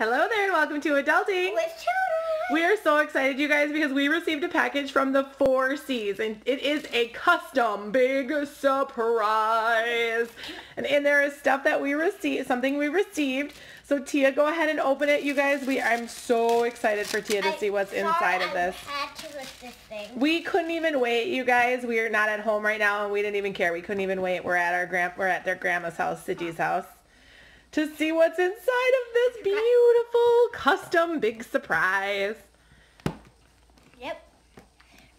Hello there and welcome to Adulting. With children. We are so excited, you guys, because we received a package from the Four C's, and it is a custom big surprise. And in there is stuff that we received, something we received. So Tia, go ahead and open it, you guys. We I'm so excited for Tia to I see what's inside of this. had to lift this thing. We couldn't even wait, you guys. We are not at home right now, and we didn't even care. We couldn't even wait. We're at our grand, we're at their grandma's house, Sidgie's house, to see what's inside of this beautiful custom big surprise. Yep.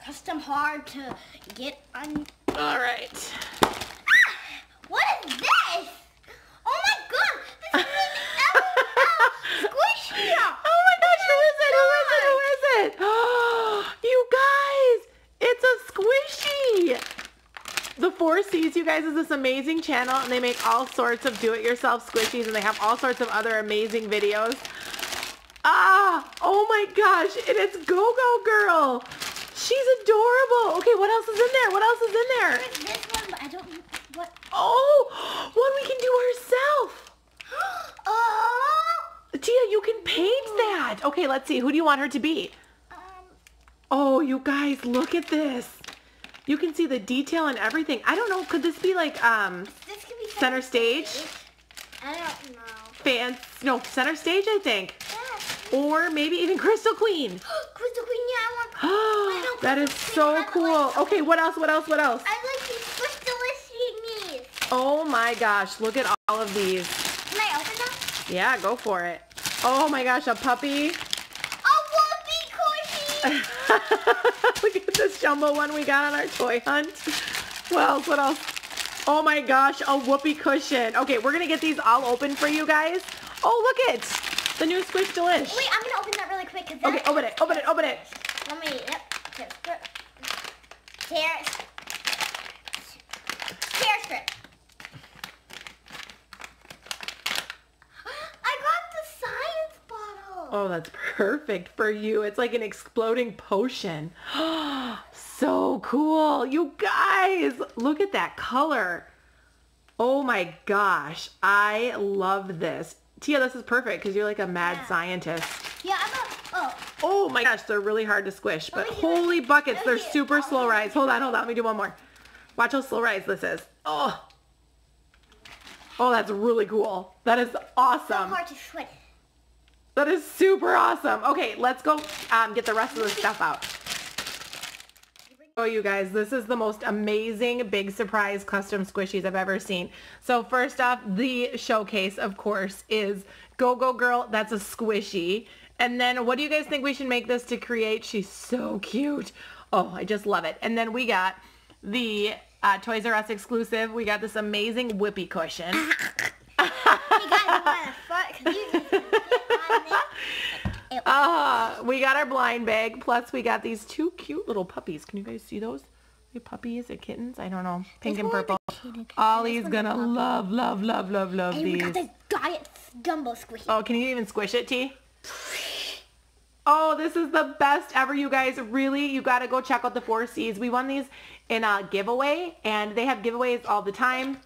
Custom hard to get on. All right. What is this? Oh my god! This is an LL squishy. Oh my gosh, who is it? Who is it? Who is it? Oh, you guys, it's a squishy. C's, you guys, is this amazing channel, and they make all sorts of do-it-yourself squishies, and they have all sorts of other amazing videos. Ah, oh my gosh, and it's Go-Go Girl. She's adorable. Okay, what else is in there? What else is in there? There's this one, I don't. What? Oh, one we can do ourselves. oh. Tia, you can paint that. Okay, let's see. Who do you want her to be? Um. Oh, you guys, look at this. You can see the detail and everything. I don't know, could this be like um This could be center stage? I don't know. Fans no, center stage I think. Yes. Or maybe even Crystal Queen. Crystal Queen, yeah, I want. that is so cool. Okay, what else? What else? What else? I like these squishy Oh my gosh, look at all of these. Can I open them? Yeah, go for it. Oh my gosh, a puppy. A whoopee cushy. Look at jumbo one we got on our toy hunt. What else? What else? Oh my gosh, a whoopee cushion. Okay, we're gonna get these all open for you guys. Oh, look it. The new Squish Delish. Wait, I'm gonna open that really quick. Okay, open it, open it, open it. Let me. Yep. Tear. Tear strip. I got the science bottle. Oh, that's perfect for you. It's like an exploding potion. Oh, so cool. You guys, look at that color. Oh my gosh. I love this. Tia, this is perfect because you're like a mad Yeah. scientist. Yeah, I'm a. Oh. Oh my gosh, they're really hard to squish, but Let me do holy it. buckets, Let they're do it. super slow rise. Hold on, hold on, let me do one more. Watch how slow rise this is. Oh. Oh, that's really cool. That is So awesome. hard to. That is super awesome. Okay, let's go um, get the rest of the stuff out. Oh, you guys, this is the most amazing big surprise custom squishies I've ever seen. So first off, the showcase, of course, is Go Go Girl. That's a squishy. And then what do you guys think we should make this to create? She's so cute. Oh, I just love it. And then we got the uh, Toys R Us exclusive. We got this amazing whippy cushion. You guys want to fuck? Cause you just get on this. Ah, we got our blind bag. Plus, we got these two cute little puppies. Can you guys see those? Are puppies or kittens? I don't know. Pink and purple. Ollie's gonna love, love, love, love, love And we these. got the diet gumbo squishy. Oh, can you even squish it, T? Oh, this is the best ever, you guys. Really, you got to go check out the Four C's. We won these in a giveaway, and they have giveaways all the time.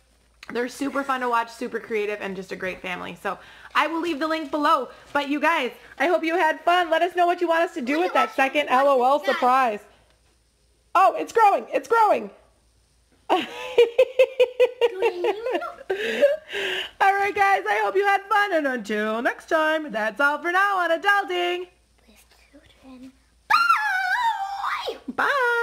They're super fun to watch, super creative, and just a great family. So I will leave the link below. But you guys, I hope you had fun. Let us know what you want us to do with that second it, watch it, LOL surprise. Oh, it's growing. It's growing. Do you know? all right, guys. I hope you had fun. And until next time, that's all for now on Adulting. With children. Bye! Bye.